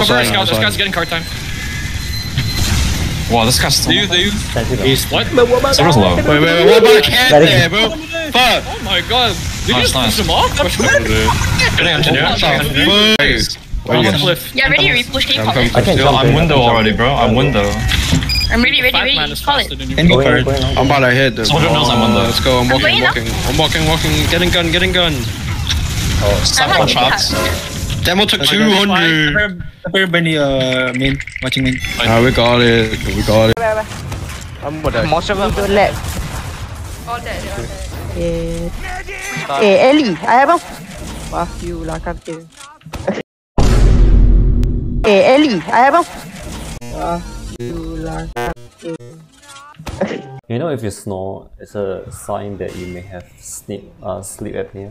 Cover our Sorry, scout. This guy's getting card time. Wow, this guy's still. They use, they. What? Server's low. Wait, wait, wait, what about a cat Very there, bro? Fuck! Oh my god. Did you just push him off? Getting engineer. Fuck! We're on the cliff. Yeah, ready, repush, can you I'm it? I can Yo, jump I'm window already, bro. I'm window. I'm ready, ready, ready. man is Call it. than you. Can you Going, card? going, going. I'm about to hit. the- Soldier knows I'm Uh, under. Let's go. I'm walking. I'm walking. I'm walking. Walking. Getting gun. Getting gun. Stop I'm one not- shots. Demo took 200. Tapi Benny uh, main, watching main. Ah, we got it. We got it. Most of them. to left. All that, all that. Eh, eh Ellie, I have a... Wah, you lah, kata. Eh, Ellie, I have a... Wah, you lah, kata. You know, if you snore, it's a sign that you may have sleep, uh, sleep apnea.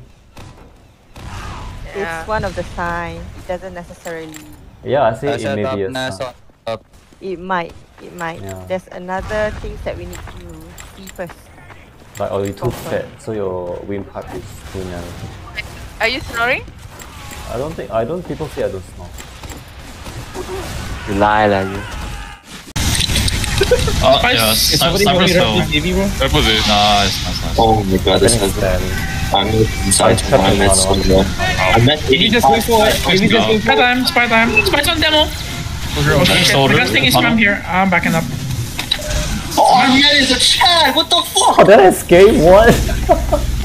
It's one of the signs. It doesn't necessarily... Yeah, I say it may be a sign. It might. It might. Yeah. There's another things that we need to see first. Like, or you too Confirm. fat, so your windpipe is too narrow. Are you snoring? I don't think, I don't, people say I don't snore. You lie lah you. Oh, yeah. Cypher's low. TV bro. Nice, nice, nice. Oh my god, this Then has it's staring. I'm inside I to my tried to net run so on. I met Maybe just wait for it. Maybe just wait Spy for it. time, spy time. Spy's on demo. Okay, The best thing is from here. I'm backing up. Oh, Armian is a Chad! What the fuck? Oh, that escape? What?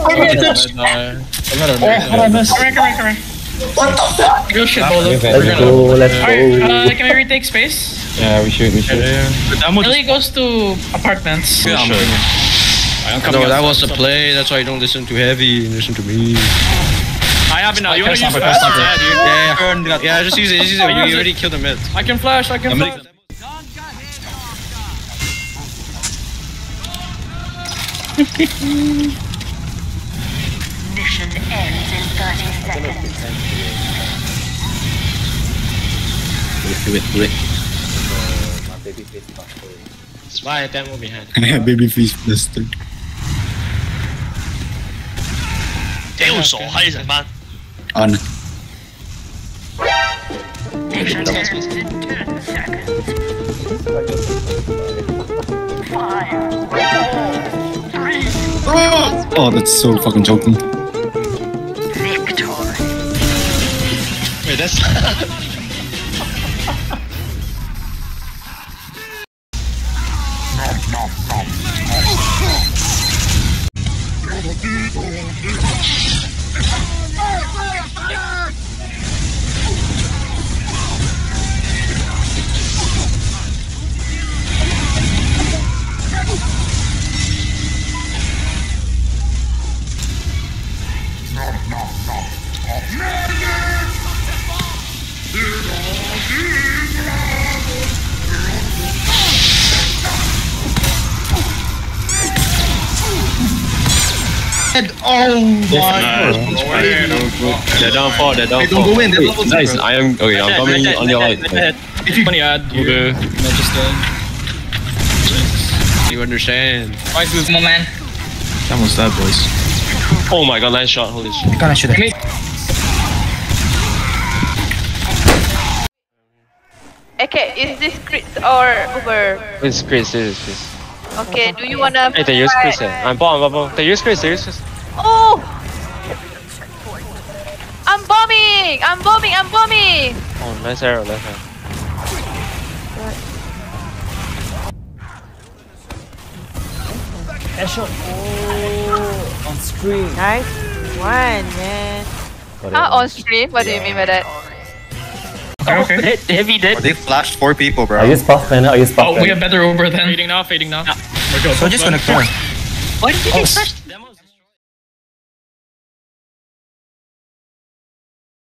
Armian is a Chad! Come here, come here, come here. What the fuck? Real shit, Bolo. Let's go, let's Alright, go. uh, can we retake space? Yeah, we should, we should. Ellie goes to apartments. Yeah, I'm Sure. bringing. No, that was the play. That's why you don't listen to heavy. Listen to me. I have it now. You wanna use Sniper, flash? Yeah, dude. Yeah, yeah. Yeah, just use it. Just use it. We already killed the mid. I can flash, I can flash. Mission ends in 30 seconds. Do it, do it Spy demo behind. Baby face blaster. 屌傻閪成班。 On. Mission ends in 10 seconds. Five, four, three, Oh, that's so fucking joking. victory. Wait, that's. They're down four, they're down Hey, don't go in, they're level Nice. I am. Okay, I'm coming on your right. If you money ad, you You understand? Nice move, my man. That was that, boys. Oh my god, nice shot. Holy shit. I kinda should have. Okay, is this crits or Uber? It's crits, it's crits. Okay, do you wanna... Hey, they use crits eh. I'm bomb, I'm bomb. They use crits, they use crits. Oh! I'm bombing! I'm bombing! I'm bombing! Oh, nice arrow, nice arrow. Nice one, man. Got. Ah, on stream? What do you mean by that? Oh, okay. Heavy dead. They flashed four people, bro. I use buff banner, I use buff Oh, we have better Uber then. Fading now, fading now. We're good. So just gonna clear. Why did you get oh, flashed?